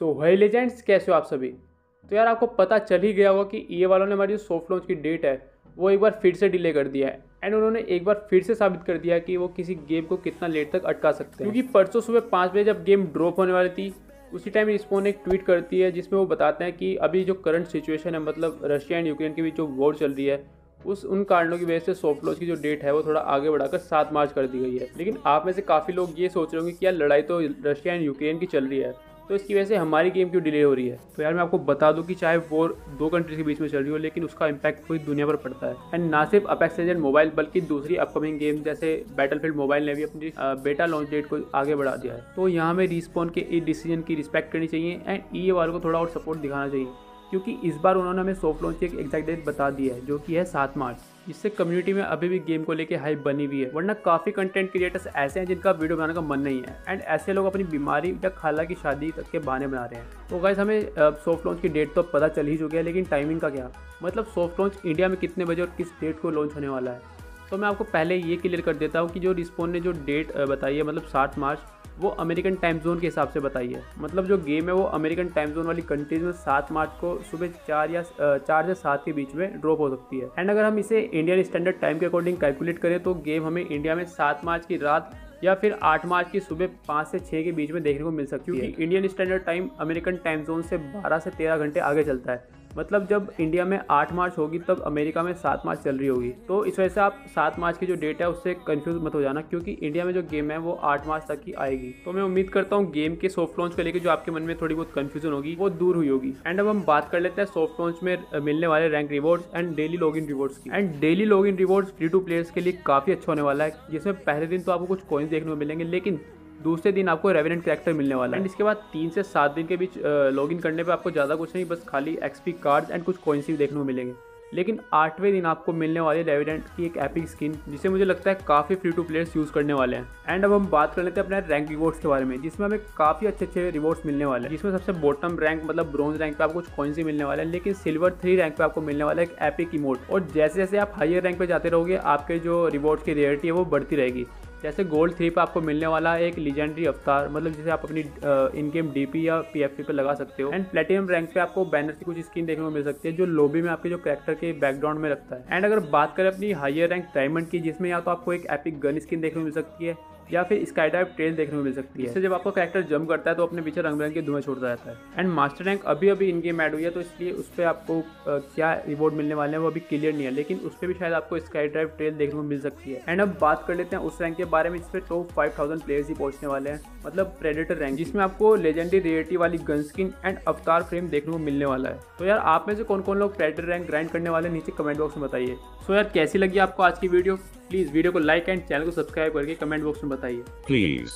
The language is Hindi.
सो है लेजेंड्स कैसे हो आप सभी? तो यार आपको पता चल ही गया होगा कि ई वालों ने हमारी जो सॉफ्ट लॉन्च की डेट है, वो एक बार फिर से डिले कर दिया है। एंड उन्होंने एक बार फिर से साबित कर दिया कि वो किसी गेम को कितना लेट तक अटका सकते हैं। क्योंकि परसों सुबह पाँच बजे जब गेम ड्रॉप होने वाली थी, उसी टाइम रिस्पोन एक ट्वीट करती है, जिसमें वो बताते हैं कि अभी जो करंट सिचुएशन है मतलब रशिया एंड यूक्रेन के बीच जो वॉर चल रही है, उस, उन कारणों की वजह से सॉफ्ट लॉन्च की जो डेट है, वो थोड़ा आगे बढ़ाकर सात मार्च कर दी गई है। लेकिन आप में से काफ़ी लोग ये सोच रहे होंगे कि यार लड़ाई तो रशिया एंड यूक्रेन की चल रही है। तो इसकी वजह से हमारी गेम क्यों डिले हो रही है? तो यार मैं आपको बता दूँ कि चाहे वो दो कंट्रीज़ के बीच में चल रही हो, लेकिन उसका इम्पैक्ट पूरी दुनिया पर पड़ता है। एंड ना सिर्फ़ अपेक्स एजेंट मोबाइल बल्कि दूसरी अपकमिंग गेम जैसे बैटल मोबाइल ने भी अपनी बेटा लॉन्च डेट को आगे बढ़ा दिया है। तो यहाँ में रिस्पॉन्ड के इस डिसीज़न की रिस्पेक्ट करनी चाहिए एंड ई वालों को थोड़ा और सपोर्ट दिखाना चाहिए। क्योंकि इस बार उन्होंने हमें सॉफ्ट लॉन्च की एक एग्जैक्ट डेट बता दी है, जो कि है सात मार्च। जिससे कम्युनिटी में अभी भी गेम को लेके हाइप बनी हुई है, वरना काफ़ी कंटेंट क्रिएटर्स ऐसे हैं जिनका वीडियो बनाने का मन नहीं है। एंड ऐसे लोग अपनी बीमारी या खाला की शादी तक के बहाने बना रहे हैं। तो गाइस हमें सॉफ्ट लॉन्च की डेट तो पता चल ही चुकी है, लेकिन टाइमिंग का क्या? मतलब सॉफ्ट लॉन्च इंडिया में कितने बजे और किस डेट को लॉन्च होने वाला है? तो मैं आपको पहले ये क्लियर कर देता हूँ कि जो रिस्पॉन ने जो डेट बताई है मतलब सात मार्च वो अमेरिकन टाइम जोन के हिसाब से बताइए। मतलब जो गेम है वो अमेरिकन टाइम जोन वाली कंट्रीज़ में सात मार्च को सुबह चार या चार से सात के बीच में ड्रॉप हो सकती है। एंड अगर हम इसे इंडियन स्टैंडर्ड टाइम के अकॉर्डिंग कैलकुलेट करें तो गेम हमें इंडिया में सात मार्च की रात या फिर आठ मार्च की सुबह पाँच से छः के बीच में देखने को मिल सकती है। Indian standard time American time zone से बारह से तेरह घंटे आगे चलता है। मतलब जब इंडिया में आठ मार्च होगी, तब अमेरिका में सात मार्च चल रही होगी। तो इस वजह से आप सात मार्च की जो डेट है, उससे कंफ्यूज मत हो जाना, क्योंकि इंडिया में जो गेम है, वो आठ मार्च तक ही आएगी। तो मैं उम्मीद करता हूँ गेम के सॉफ्ट लॉन्च को लेकर जो आपके मन में थोड़ी बहुत कन्फ्यूज़न होगी, वो दूर हुई होगी। एंड अब हम बात कर लेते हैं सॉफ्ट लॉन्च में मिलने वाले rank reward and daily log in rewards की। And daily log in rewards free to players के लिए काफ़ी अच्छा होने वाला है, जिसमें पहले दिन तो आपको कुछ कॉइन्स देखने को मिलेंगे, लेकिन दूसरे दिन आपको रेवेनेंट करेक्टर मिलने वाला है। एंड इसके बाद तीन से सात दिन के बीच लॉग इन करने पर आपको ज़्यादा कुछ नहीं, बस खाली एक्सपी कार्ड्स एंड कुछ कॉइन्स भी देखने को मिलेंगे। लेकिन आठवें दिन आपको मिलने वाली रेविडेंट की एक एपिक स्किन जिसे मुझे लगता है काफ़ी फ्री टू प्लेयर्स यूज़ करने वाले हैं। एंड अब हम बात कर लेते हैं अपने रैंक रिवॉर्ड्स के बारे में, जिसमें हमें काफ़ी अच्छे अच्छे रिवॉर्ड्स मिलने वाले हैं। जिसमें सबसे बॉटम रैंक मतलब ब्रॉन्ज रैंक पे आपको कुछ कॉइन्स ही मिलने वाले हैं, लेकिन सिल्वर थ्री रैंक पे आपको मिलने वाला है एक एपिक इमोट और जैसे जैसे आप हाइयर रैंक पे जाते रहोगे, आपके जो रिवॉर्ड्स की रेयरिटी है वो बढ़ती रहेगी। जैसे गोल्ड थ्री पर आपको मिलने वाला है एक लीजेंडरी अवतार मतलब जिसे आप अपनी इनकेम डीपी या पीएफपी पे लगा सकते हो। एंड प्लेटिनम रैंक पे आपको बैनर की कुछ स्किन देखने को मिल सकती है, जो लोबी में आपके जो कैरेक्टर के बैकग्राउंड में रखता है। एंड अगर बात करें अपनी हाइयर रैंक डायमंड की, जिसमें या तो आपको एक एपिक गन स्किन देखने को मिल सकती है या फिर स्काई डाइव ट्रेल देखने को मिल सकती है। इससे जब आपका कैरेक्टर जंप करता है तो अपने पीछे रंग बिरंग धुएँ छोड़ता रहता है। एंड मास्टर रैंक अभी अभी इन गेम ऐड हुई है तो इसलिए उस पर आपको क्या रिवॉर्ड मिलने वाले हैं वो अभी क्लियर नहीं है, लेकिन उस पर भी शायद आपको स्काई ड्राइव ट्रेल देखने को मिल सकती है। एंड अब बात कर लेते हैं उस रैंक के बारे में, जिसपे टॉप फाइव थाउज़ेंड प्लेयर्स ही पहुँचने वाले हैं मतलब प्रेडेटर रैंक जिसमें आपको लेजेंडरी रियलिटी वाली gun skin and avatar frame देखने को मिलने वाला है। तो यार, आप में से कौन कौन लोग प्रेडेटर रैंक ग्राइंड करने वाले नीचे कमेंट बॉक्स में बताइए। सो यार, कैसी लगी आपको आज की वीडियो प्लीज़ वीडियो को लाइक एंड चैनल को सब्सक्राइब करके कमेंट बॉक्स में बताइए। प्लीज़